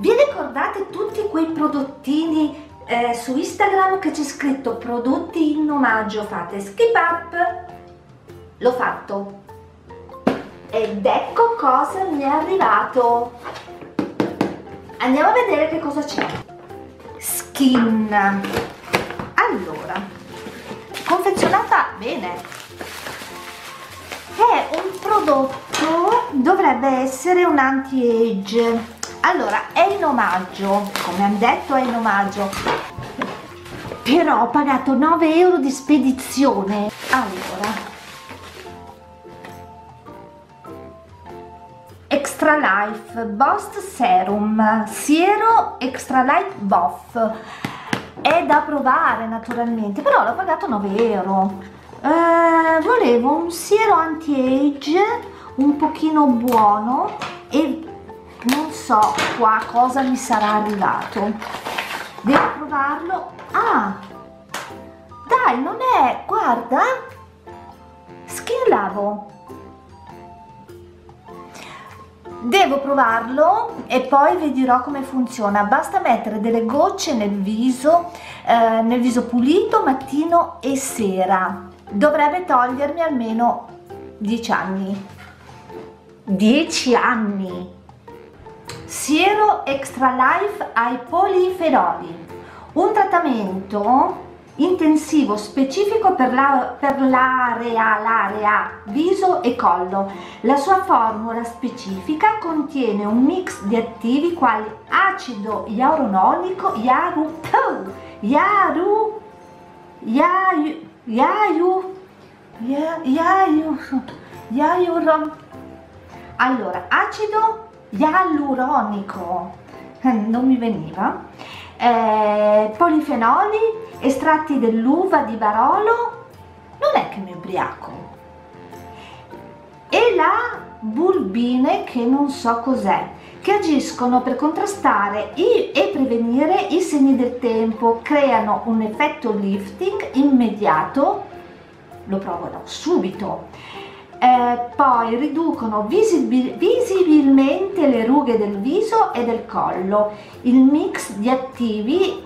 Vi ricordate tutti quei prodottini eh, su Instagram che c'è scritto prodotti in omaggio, fate skip up? L'ho fatto. Ed ecco cosa mi è arrivato. Andiamo a vedere che cosa c'è. Skin. Allora, confezionata bene. È un prodotto, dovrebbe essere un anti-age allora è in omaggio come hanno detto è in omaggio. Però ho pagato 9 euro di spedizione. Allora. Extra Life Bost Serum Siero Extra Life Buff è da provare naturalmente però l'ho pagato 9 euro. Eh, volevo un siero anti-age un pochino buono e so qua cosa mi sarà arrivato. Devo provarlo. Ah dai non è guarda. Skin lavo devo provarlo e poi vi dirò come funziona. Basta mettere delle gocce nel viso eh, nel viso pulito mattino e sera. Dovrebbe togliermi almeno 10 anni. 10 anni Siero Extra Life ai polifenoli, un trattamento intensivo specifico per l'area, l'area viso e collo. La sua formula specifica contiene un mix di attivi quali acido iauronico, iaru, iaru, iaru, iaru, iaru, iaru, allora, acido ialuronico, eh, non mi veniva, eh, polifenoli, estratti dell'uva di Barolo, non è che mi ubriaco, e la bulbine che non so cos'è, che agiscono per contrastare e prevenire i segni del tempo, creano un effetto lifting immediato, lo provo subito, eh, poi riducono visibil visibilmente le rughe del viso e del collo. Il mix di attivi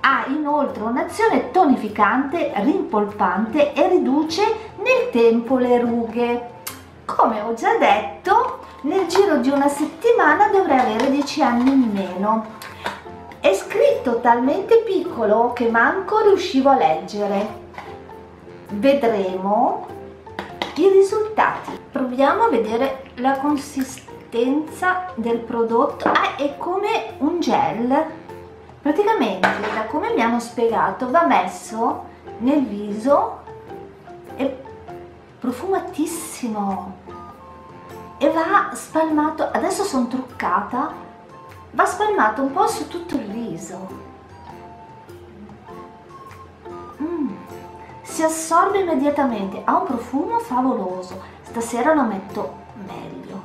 ha inoltre un'azione tonificante, rimpolpante e riduce nel tempo le rughe. Come ho già detto, nel giro di una settimana dovrei avere 10 anni in meno. È scritto talmente piccolo che manco riuscivo a leggere. Vedremo i risultati. Proviamo a vedere la consistenza del prodotto. Ah, è come un gel. Praticamente da come mi hanno spiegato va messo nel viso è profumatissimo e va spalmato. Adesso sono truccata. Va spalmato un po' su tutto il viso si assorbe immediatamente, ha un profumo favoloso, stasera lo metto meglio.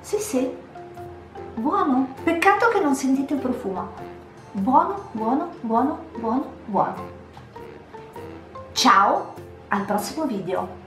Sì sì, buono, peccato che non sentite il profumo. Buono, buono, buono, buono, buono. Ciao, al prossimo video.